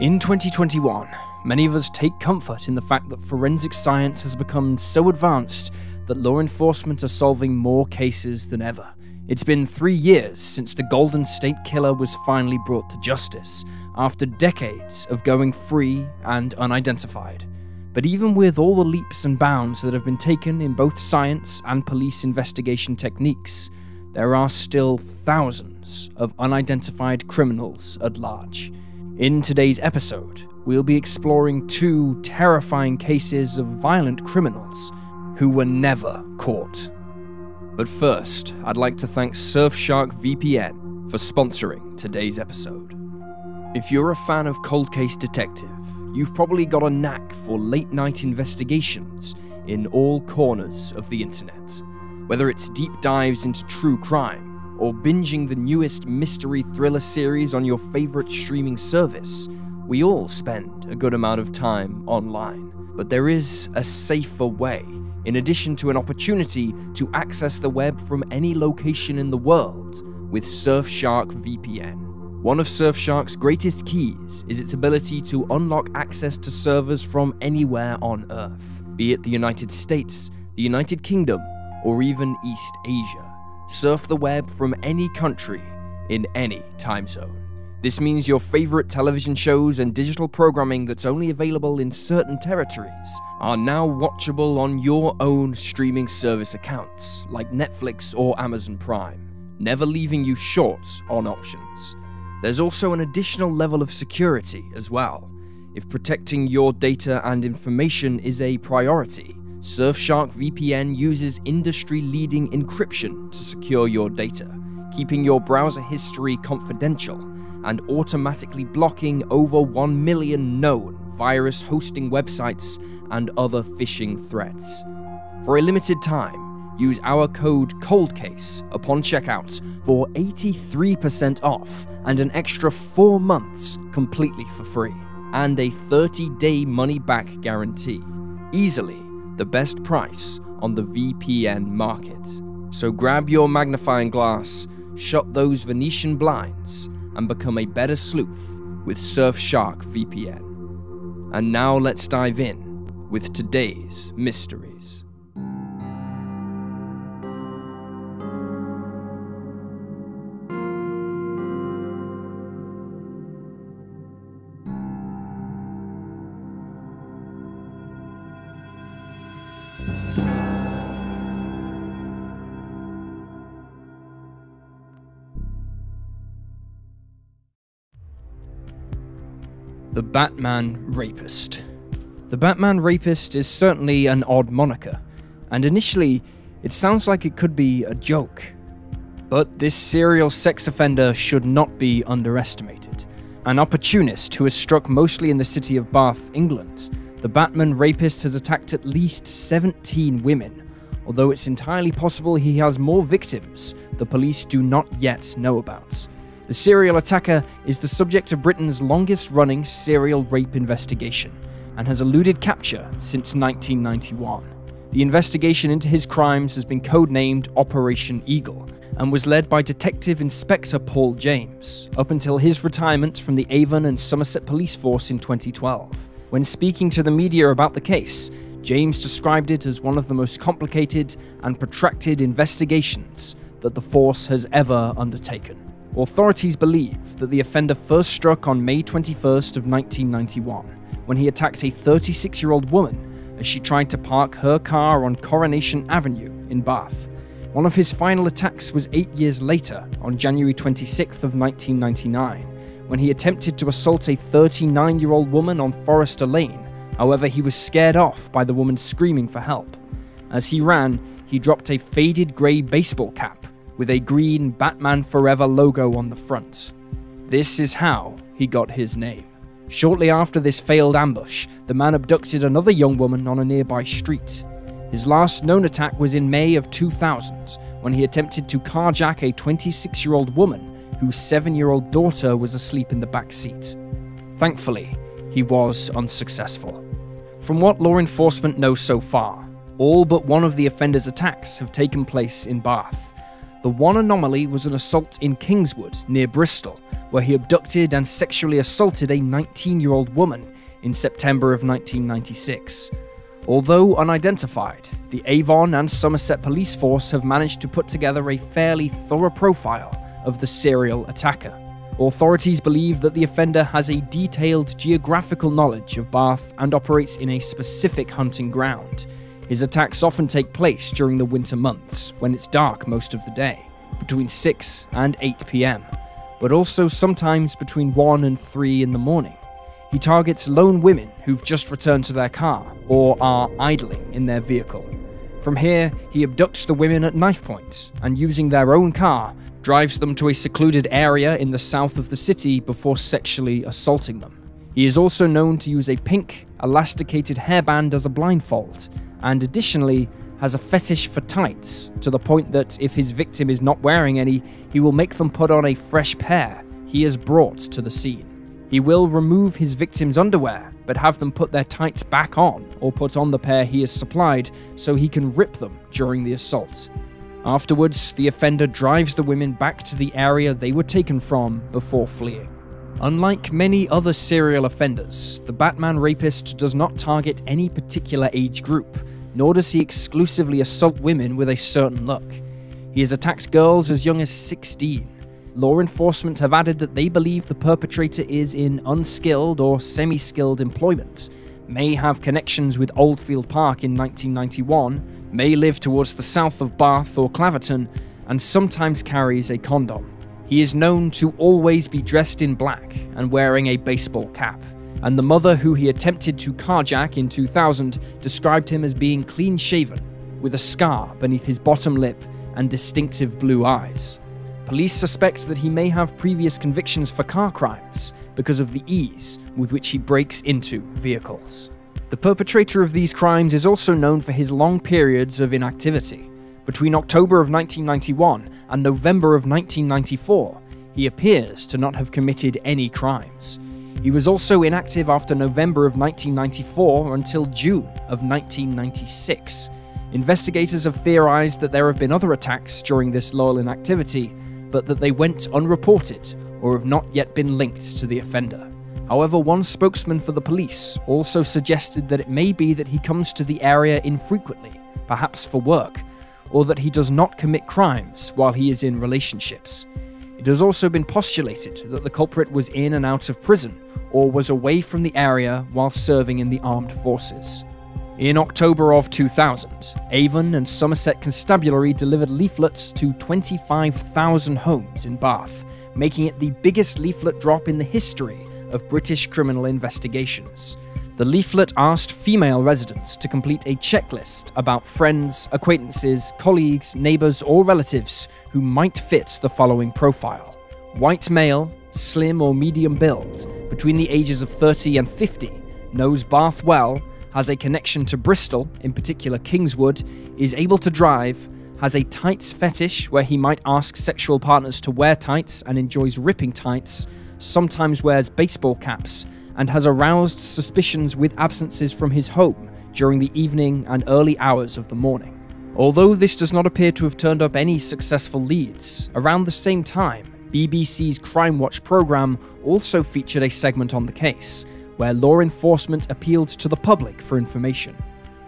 In 2021, many of us take comfort in the fact that forensic science has become so advanced that law enforcement are solving more cases than ever. It's been three years since the Golden State Killer was finally brought to justice, after decades of going free and unidentified. But even with all the leaps and bounds that have been taken in both science and police investigation techniques, there are still thousands of unidentified criminals at large. In today's episode, we'll be exploring two terrifying cases of violent criminals who were never caught. But first, I'd like to thank Surfshark VPN for sponsoring today's episode. If you're a fan of Cold Case Detective, you've probably got a knack for late night investigations in all corners of the internet. Whether it's deep dives into true crime, or binging the newest mystery thriller series on your favorite streaming service, we all spend a good amount of time online. But there is a safer way, in addition to an opportunity to access the web from any location in the world with Surfshark VPN. One of Surfshark's greatest keys is its ability to unlock access to servers from anywhere on Earth, be it the United States, the United Kingdom, or even East Asia surf the web from any country in any time zone. This means your favorite television shows and digital programming that's only available in certain territories are now watchable on your own streaming service accounts, like Netflix or Amazon Prime, never leaving you short on options. There's also an additional level of security as well. If protecting your data and information is a priority, Surfshark VPN uses industry leading encryption to secure your data, keeping your browser history confidential and automatically blocking over 1 million known virus hosting websites and other phishing threats. For a limited time, use our code COLDCASE upon checkout for 83% off and an extra 4 months completely for free, and a 30 day money back guarantee. Easily the best price on the VPN market. So grab your magnifying glass, shut those Venetian blinds, and become a better sleuth with Surfshark VPN. And now let's dive in with today's mysteries. Batman Rapist. The Batman Rapist is certainly an odd moniker, and initially, it sounds like it could be a joke. But this serial sex offender should not be underestimated. An opportunist who has struck mostly in the city of Bath, England, the Batman Rapist has attacked at least 17 women, although it's entirely possible he has more victims the police do not yet know about. The serial attacker is the subject of Britain's longest running serial rape investigation and has eluded capture since 1991. The investigation into his crimes has been codenamed Operation Eagle and was led by Detective Inspector Paul James up until his retirement from the Avon and Somerset Police Force in 2012. When speaking to the media about the case, James described it as one of the most complicated and protracted investigations that the force has ever undertaken. Authorities believe that the offender first struck on May 21st of 1991 when he attacked a 36-year-old woman as she tried to park her car on Coronation Avenue in Bath. One of his final attacks was 8 years later on January 26th of 1999 when he attempted to assault a 39 year old woman on Forrester Lane. However, he was scared off by the woman screaming for help. As he ran, he dropped a faded grey baseball cap with a green Batman Forever logo on the front. This is how he got his name. Shortly after this failed ambush, the man abducted another young woman on a nearby street. His last known attack was in May of 2000 when he attempted to carjack a 26 year old woman whose seven year old daughter was asleep in the back seat. Thankfully, he was unsuccessful. From what law enforcement knows so far, all but one of the offender's attacks have taken place in Bath. The one anomaly was an assault in Kingswood, near Bristol, where he abducted and sexually assaulted a 19 year old woman in September of 1996. Although unidentified, the Avon and Somerset police force have managed to put together a fairly thorough profile of the serial attacker. Authorities believe that the offender has a detailed geographical knowledge of Bath and operates in a specific hunting ground. His attacks often take place during the winter months, when it's dark most of the day, between 6 and 8 pm, but also sometimes between 1 and 3 in the morning. He targets lone women who've just returned to their car or are idling in their vehicle. From here, he abducts the women at knife point and, using their own car, drives them to a secluded area in the south of the city before sexually assaulting them. He is also known to use a pink, elasticated hairband as a blindfold, and additionally has a fetish for tights, to the point that if his victim is not wearing any, he will make them put on a fresh pair he has brought to the scene. He will remove his victim's underwear, but have them put their tights back on or put on the pair he has supplied so he can rip them during the assault. Afterwards, the offender drives the women back to the area they were taken from before fleeing. Unlike many other serial offenders, the Batman rapist does not target any particular age group, nor does he exclusively assault women with a certain look. He has attacked girls as young as 16. Law enforcement have added that they believe the perpetrator is in unskilled or semi skilled employment, may have connections with Oldfield Park in 1991, may live towards the south of Bath or Claverton, and sometimes carries a condom. He is known to always be dressed in black and wearing a baseball cap, and the mother who he attempted to carjack in 2000 described him as being clean shaven, with a scar beneath his bottom lip and distinctive blue eyes. Police suspect that he may have previous convictions for car crimes because of the ease with which he breaks into vehicles. The perpetrator of these crimes is also known for his long periods of inactivity. Between October of 1991 and November of 1994, he appears to not have committed any crimes. He was also inactive after November of 1994 until June of 1996. Investigators have theorized that there have been other attacks during this lull in activity, but that they went unreported or have not yet been linked to the offender. However, one spokesman for the police also suggested that it may be that he comes to the area infrequently, perhaps for work, or that he does not commit crimes while he is in relationships. It has also been postulated that the culprit was in and out of prison or was away from the area while serving in the armed forces. In October of 2000, Avon and Somerset Constabulary delivered leaflets to 25,000 homes in Bath, making it the biggest leaflet drop in the history of British criminal investigations. The leaflet asked female residents to complete a checklist about friends, acquaintances, colleagues, neighbours, or relatives who might fit the following profile. White male, slim or medium build, between the ages of 30 and 50, knows Bath well, has a connection to Bristol, in particular Kingswood, is able to drive, has a tights fetish where he might ask sexual partners to wear tights and enjoys ripping tights, sometimes wears baseball caps, and has aroused suspicions with absences from his home during the evening and early hours of the morning. Although this does not appear to have turned up any successful leads, around the same time, BBC's Crime Watch programme also featured a segment on the case, where law enforcement appealed to the public for information.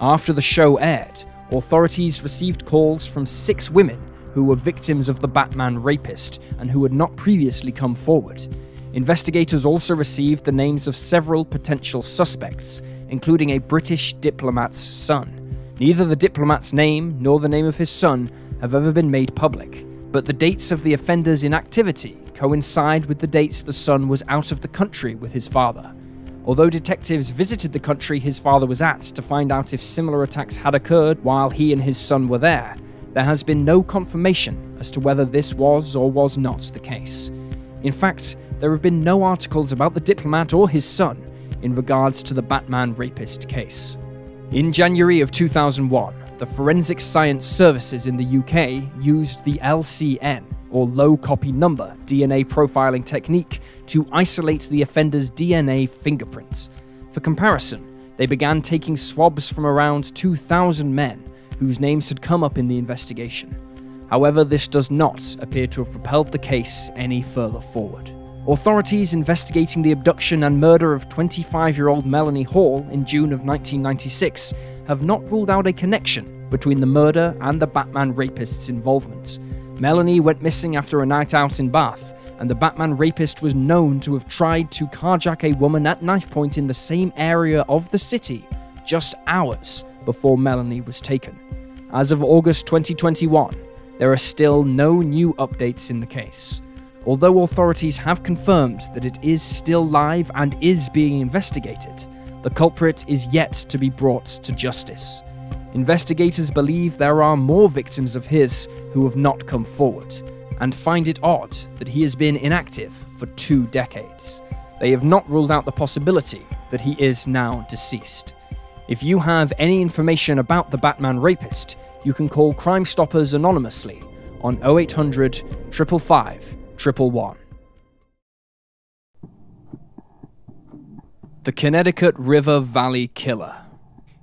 After the show aired, authorities received calls from six women who were victims of the Batman rapist and who had not previously come forward, Investigators also received the names of several potential suspects, including a British diplomat's son. Neither the diplomat's name nor the name of his son have ever been made public, but the dates of the offender's inactivity coincide with the dates the son was out of the country with his father. Although detectives visited the country his father was at to find out if similar attacks had occurred while he and his son were there, there has been no confirmation as to whether this was or was not the case. In fact, there have been no articles about the diplomat or his son in regards to the Batman rapist case. In January of 2001, the Forensic Science Services in the UK used the LCN, or low copy number, DNA profiling technique to isolate the offender's DNA fingerprints. For comparison, they began taking swabs from around 2,000 men whose names had come up in the investigation. However, this does not appear to have propelled the case any further forward. Authorities investigating the abduction and murder of 25 year old Melanie Hall in June of 1996 have not ruled out a connection between the murder and the Batman rapist's involvement. Melanie went missing after a night out in Bath, and the Batman rapist was known to have tried to carjack a woman at knife point in the same area of the city just hours before Melanie was taken. As of August 2021, there are still no new updates in the case. Although authorities have confirmed that it is still live and is being investigated, the culprit is yet to be brought to justice. Investigators believe there are more victims of his who have not come forward, and find it odd that he has been inactive for two decades. They have not ruled out the possibility that he is now deceased. If you have any information about the Batman rapist, you can call Crime Stoppers anonymously on 0800 555 111. The Connecticut River Valley Killer.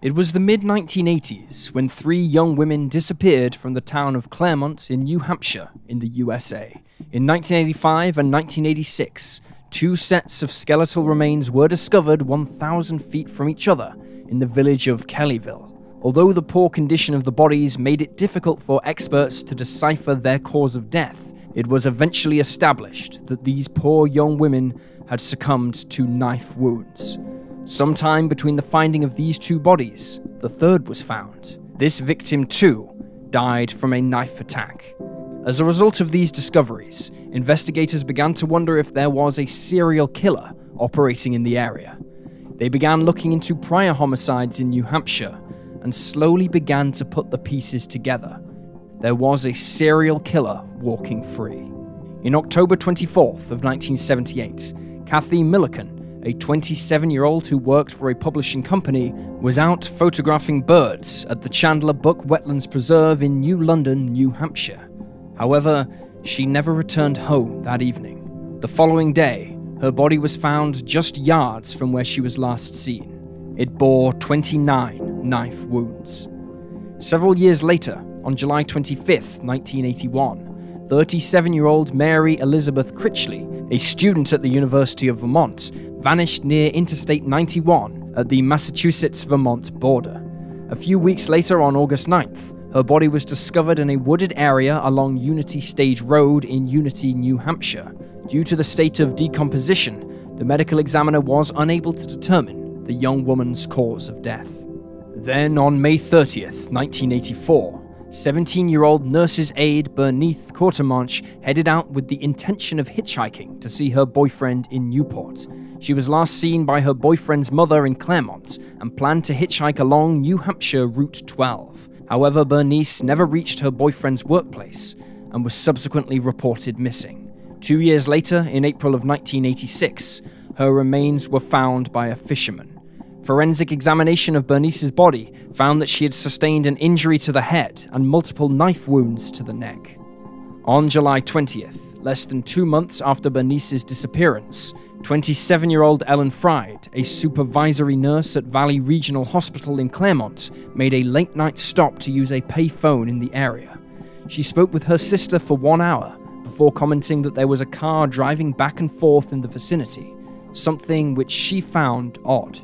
It was the mid 1980s when three young women disappeared from the town of Claremont in New Hampshire, in the USA. In 1985 and 1986, two sets of skeletal remains were discovered 1,000 feet from each other in the village of Kellyville. Although the poor condition of the bodies made it difficult for experts to decipher their cause of death, it was eventually established that these poor young women had succumbed to knife wounds. Sometime between the finding of these two bodies, the third was found. This victim, too, died from a knife attack. As a result of these discoveries, investigators began to wonder if there was a serial killer operating in the area. They began looking into prior homicides in New Hampshire and slowly began to put the pieces together there was a serial killer walking free. In October 24th of 1978, Cathy Millican, a 27-year-old who worked for a publishing company, was out photographing birds at the Chandler Brook Wetlands Preserve in New London, New Hampshire. However, she never returned home that evening. The following day, her body was found just yards from where she was last seen. It bore 29 knife wounds. Several years later, on July 25, 1981, 37 year old Mary Elizabeth Critchley, a student at the University of Vermont, vanished near Interstate 91 at the Massachusetts Vermont border. A few weeks later, on August 9th, her body was discovered in a wooded area along Unity Stage Road in Unity, New Hampshire. Due to the state of decomposition, the medical examiner was unable to determine the young woman's cause of death. Then, on May 30th, 1984, 17 year old nurse's aide Bernice Courtemanche headed out with the intention of hitchhiking to see her boyfriend in Newport. She was last seen by her boyfriend's mother in Claremont and planned to hitchhike along New Hampshire Route 12. However, Bernice never reached her boyfriend's workplace and was subsequently reported missing. Two years later, in April of 1986, her remains were found by a fisherman. Forensic examination of Bernice's body found that she had sustained an injury to the head and multiple knife wounds to the neck. On July 20th, less than two months after Bernice's disappearance, 27 year old Ellen Fried, a supervisory nurse at Valley Regional Hospital in Claremont, made a late night stop to use a payphone in the area. She spoke with her sister for one hour before commenting that there was a car driving back and forth in the vicinity, something which she found odd.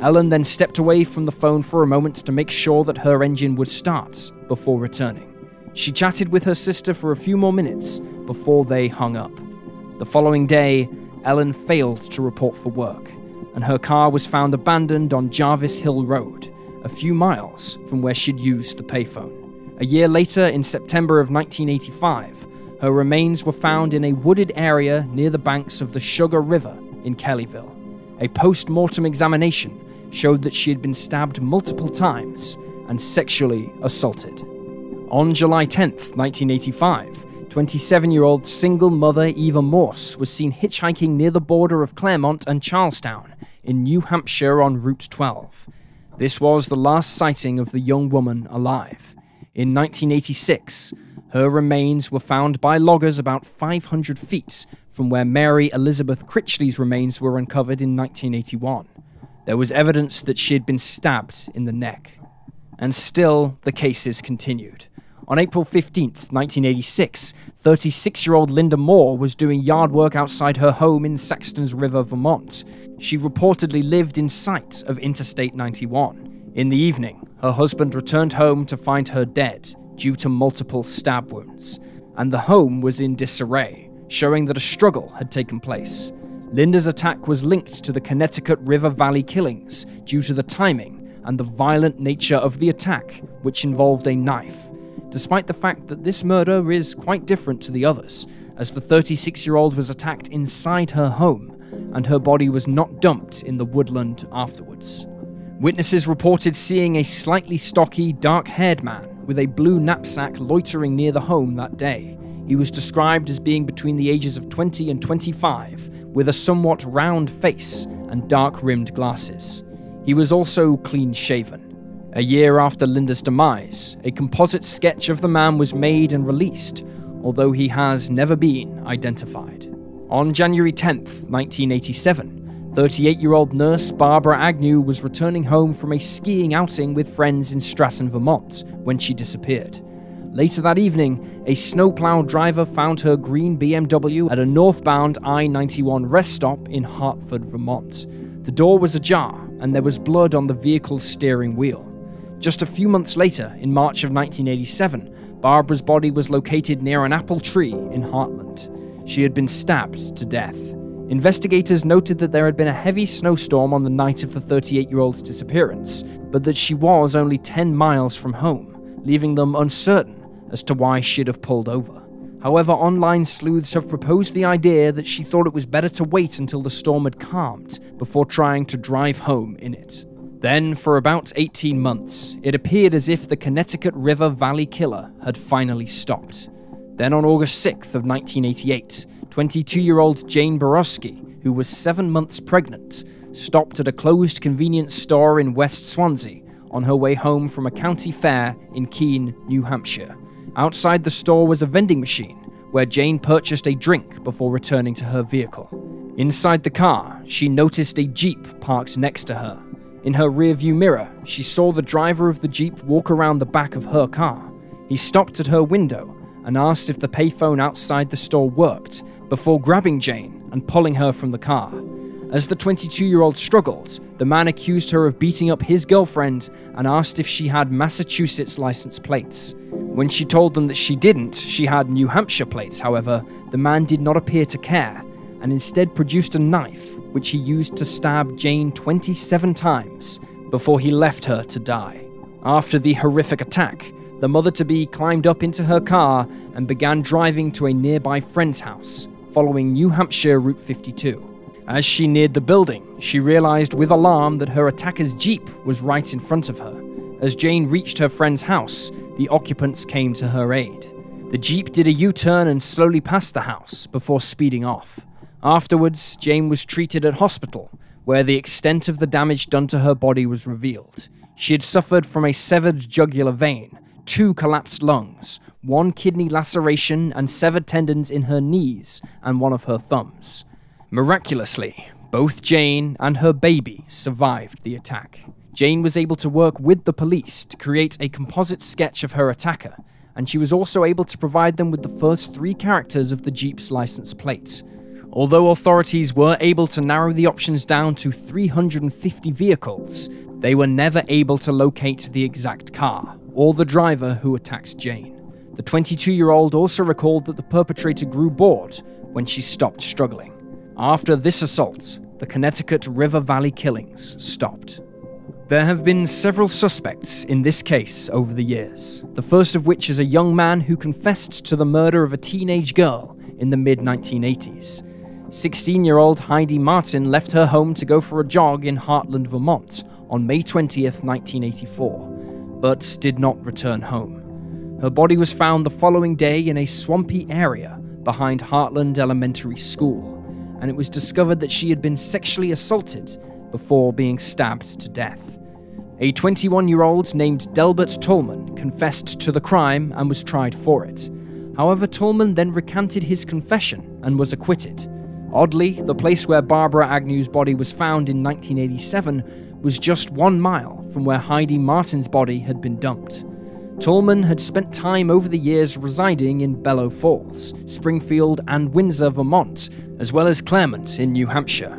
Ellen then stepped away from the phone for a moment to make sure that her engine would start before returning. She chatted with her sister for a few more minutes before they hung up. The following day, Ellen failed to report for work, and her car was found abandoned on Jarvis Hill Road, a few miles from where she'd used the payphone. A year later, in September of 1985, her remains were found in a wooded area near the banks of the Sugar River in Kellyville. A post mortem examination showed that she had been stabbed multiple times and sexually assaulted. On July 10, 1985, 27 year old single mother Eva Morse was seen hitchhiking near the border of Claremont and Charlestown in New Hampshire on Route 12. This was the last sighting of the young woman alive. In 1986, her remains were found by loggers about 500 feet from where Mary Elizabeth Critchley's remains were uncovered in 1981. There was evidence that she had been stabbed in the neck. And still, the cases continued. On April 15th, 1986, 36 year old Lynda Moore was doing yard work outside her home in Saxtons River, Vermont. She reportedly lived in sight of Interstate 91. In the evening, her husband returned home to find her dead due to multiple stab wounds, and the home was in disarray, showing that a struggle had taken place. Lynda's attack was linked to the Connecticut River Valley killings due to the timing and the violent nature of the attack, which involved a knife, despite the fact that this murder is quite different to the others, as the 36 year old was attacked inside her home and her body was not dumped in the woodland afterwards. Witnesses reported seeing a slightly stocky, dark haired man with a blue knapsack loitering near the home that day. He was described as being between the ages of 20 and 25, with a somewhat round face and dark rimmed glasses. He was also clean shaven. A year after Lynda's demise, a composite sketch of the man was made and released, although he has never been identified. On January 10, 1987, 38 year old nurse Barbara Agnew was returning home from a skiing outing with friends in Stratton, Vermont, when she disappeared. Later that evening, a snowplow driver found her green BMW at a northbound I 91 rest stop in Hartford, Vermont. The door was ajar, and there was blood on the vehicle's steering wheel. Just a few months later, in March of 1987, Barbara's body was located near an apple tree in Hartland. She had been stabbed to death. Investigators noted that there had been a heavy snowstorm on the night of the 38 year old's disappearance, but that she was only 10 miles from home, leaving them uncertain as to why she'd have pulled over. However, online sleuths have proposed the idea that she thought it was better to wait until the storm had calmed before trying to drive home in it. Then, for about 18 months, it appeared as if the Connecticut River Valley killer had finally stopped. Then, on August 6th of 1988, 22-year-old Jane Boroski, who was seven months pregnant, stopped at a closed convenience store in West Swanzey on her way home from a county fair in Keene, New Hampshire. Outside the store was a vending machine where Jane purchased a drink before returning to her vehicle. Inside the car, she noticed a Jeep parked next to her. In her rearview mirror, she saw the driver of the Jeep walk around the back of her car. He stopped at her window and asked if the payphone outside the store worked before grabbing Jane and pulling her from the car. As the 22 year old struggled, the man accused her of beating up his girlfriend and asked if she had Massachusetts license plates. When she told them that she didn't, she had New Hampshire plates, however, the man did not appear to care, and instead produced a knife, which he used to stab Jane 27 times before he left her to die. After the horrific attack, the mother to be climbed up into her car and began driving to a nearby friend's house, following New Hampshire Route 52. As she neared the building, she realized with alarm that her attacker's Jeep was right in front of her. As Jane reached her friend's house, the occupants came to her aid. The Jeep did a U turn and slowly passed the house before speeding off. Afterwards, Jane was treated at hospital, where the extent of the damage done to her body was revealed. She had suffered from a severed jugular vein, two collapsed lungs, one kidney laceration, and severed tendons in her knees and one of her thumbs. Miraculously, both Jane and her baby survived the attack. Jane was able to work with the police to create a composite sketch of her attacker, and she was also able to provide them with the first three characters of the Jeep's license plate. Although authorities were able to narrow the options down to 350 vehicles, they were never able to locate the exact car or the driver who attacks Jane. The 22 year old also recalled that the perpetrator grew bored when she stopped struggling. After this assault, the Connecticut River Valley killings stopped. There have been several suspects in this case over the years, the first of which is a young man who confessed to the murder of a teenage girl in the mid 1980s. 16 year old Heidi Martin left her home to go for a jog in Hartland, Vermont on May 20th, 1984, but did not return home. Her body was found the following day in a swampy area behind Hartland Elementary School, and it was discovered that she had been sexually assaulted before being stabbed to death. A 21 year old named Delbert Tolman confessed to the crime and was tried for it. However, Tolman then recanted his confession and was acquitted. Oddly, the place where Barbara Agnew's body was found in 1987 was just one mile from where Heidi Martin's body had been dumped. Tolman had spent time over the years residing in Bellows Falls, Springfield, and Windsor, Vermont, as well as Claremont in New Hampshire.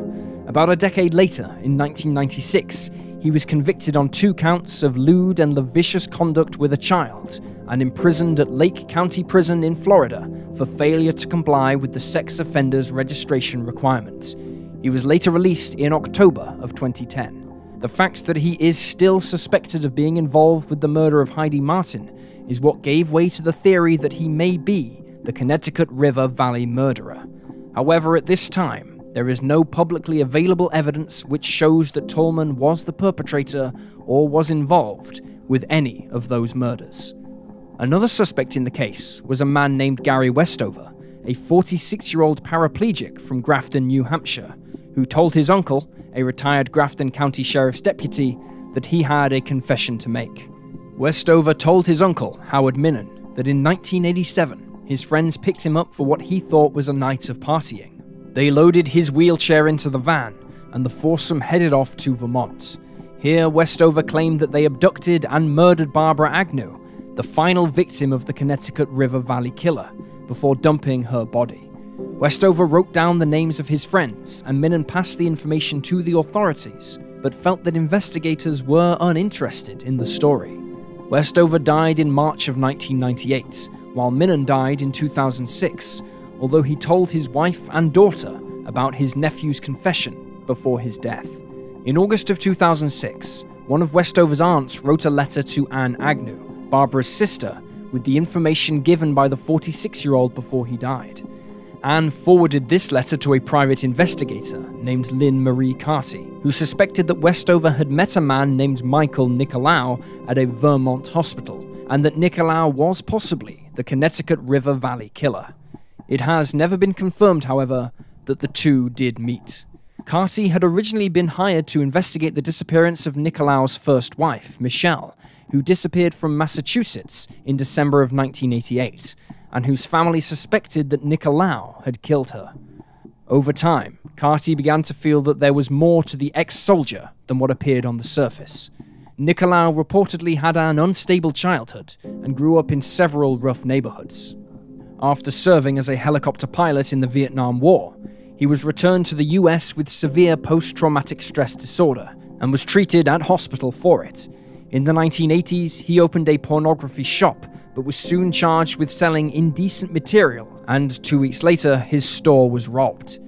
About a decade later, in 1996, he was convicted on two counts of lewd and lascivious conduct with a child and imprisoned at Lake County Prison in Florida for failure to comply with the sex offenders registration requirements. He was later released in October of 2010. The fact that he is still suspected of being involved with the murder of Heidi Martin is what gave way to the theory that he may be the Connecticut River Valley murderer. However, at this time, there is no publicly available evidence which shows that Tolman was the perpetrator or was involved with any of those murders. Another suspect in the case was a man named Gary Westover, a 46 year old paraplegic from Grafton, New Hampshire, who told his uncle, a retired Grafton County Sheriff's deputy, that he had a confession to make. Westover told his uncle, Howard Minnan, that in 1987 his friends picked him up for what he thought was a night of partying. They loaded his wheelchair into the van, and the foursome headed off to Vermont. Here, Westover claimed that they abducted and murdered Barbara Agnew, the final victim of the Connecticut River Valley killer, before dumping her body. Westover wrote down the names of his friends, and Minnan passed the information to the authorities, but felt that investigators were uninterested in the story. Westover died in March of 1998, while Minnan died in 2006, although he told his wife and daughter about his nephew's confession before his death. In August of 2006, one of Westover's aunts wrote a letter to Anne Agnew, Barbara's sister, with the information given by the 46 year old before he died. Anne forwarded this letter to a private investigator named Lynn Marie Carty, who suspected that Westover had met a man named Michael Nicolaou at a Vermont hospital, and that Nicolaou was possibly the Connecticut River Valley killer. It has never been confirmed, however, that the two did meet. Carty had originally been hired to investigate the disappearance of Nicolaou's first wife, Michelle, who disappeared from Massachusetts in December of 1988 and whose family suspected that Nicolaou had killed her. Over time, Carty began to feel that there was more to the ex soldier than what appeared on the surface. Nicolaou reportedly had an unstable childhood and grew up in several rough neighborhoods. After serving as a helicopter pilot in the Vietnam War, he was returned to the US with severe post traumatic stress disorder and was treated at hospital for it. In the 1980s, he opened a pornography shop but was soon charged with selling indecent material, and two weeks later, his store was robbed.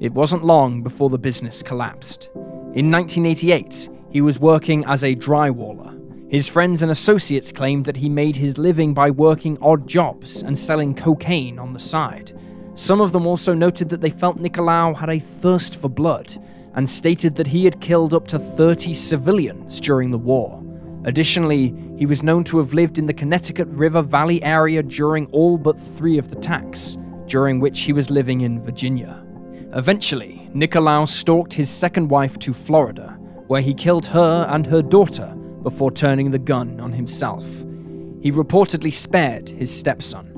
It wasn't long before the business collapsed. In 1988, he was working as a drywaller. His friends and associates claimed that he made his living by working odd jobs and selling cocaine on the side. Some of them also noted that they felt Nicolaou had a thirst for blood and stated that he had killed up to 30 civilians during the war. Additionally, he was known to have lived in the Connecticut River Valley area during all but three of the attacks, during which he was living in Virginia. Eventually, Nicolaou stalked his second wife to Florida, where he killed her and her daughter before turning the gun on himself. He reportedly spared his stepson.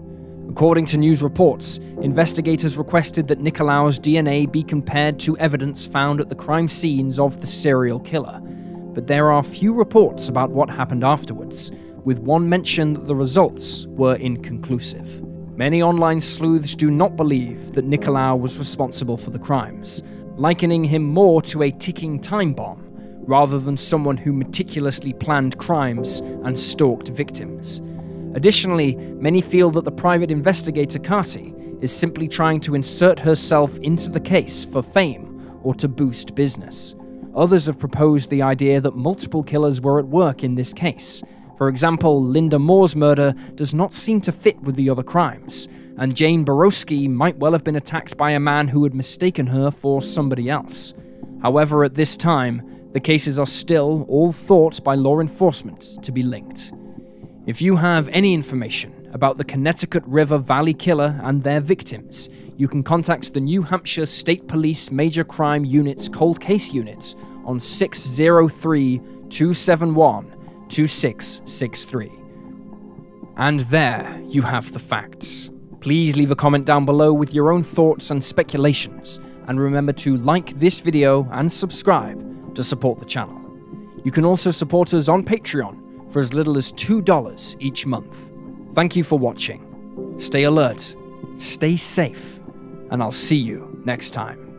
According to news reports, investigators requested that Nicolaou's DNA be compared to evidence found at the crime scenes of the serial killer, but there are few reports about what happened afterwards, with one mention that the results were inconclusive. Many online sleuths do not believe that Nicolaou was responsible for the crimes, likening him more to a ticking time bomb rather than someone who meticulously planned crimes and stalked victims. Additionally, many feel that the private investigator Carty is simply trying to insert herself into the case for fame or to boost business. Others have proposed the idea that multiple killers were at work in this case. For example, Lynda Moore's murder does not seem to fit with the other crimes, and Jane Boroski might well have been attacked by a man who had mistaken her for somebody else. However, at this time, the cases are still all thought by law enforcement to be linked. If you have any information about the Connecticut River Valley Killer and their victims, you can contact the New Hampshire State Police Major Crime Unit's Cold Case Unit on 603 271 2663. And there you have the facts. Please leave a comment down below with your own thoughts and speculations, and remember to like this video and subscribe to support the channel. You can also support us on Patreon for as little as $2 each month. Thank you for watching. Stay alert, stay safe, and I'll see you next time.